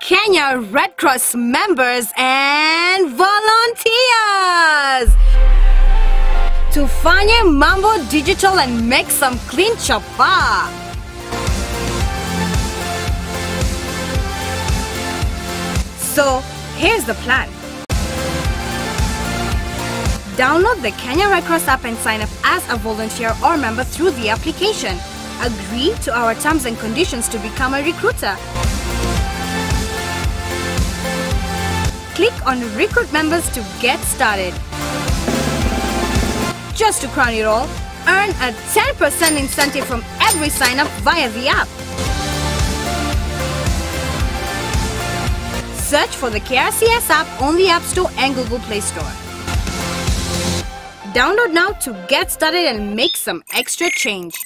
Kenya Red Cross members and volunteers. to Tufanye mambo digital and make some clean chapa. So, here's the plan. Download the Kenya Red Cross app and sign up as a volunteer or member through the application. Agree to our terms and conditions to become a recruiter. Click on Recruit Members to get started. Just to crown it all, earn a 10% incentive from every sign up via the app. Search for the KRCS app on the App Store and Google Play Store. Download now to get started and make some extra change.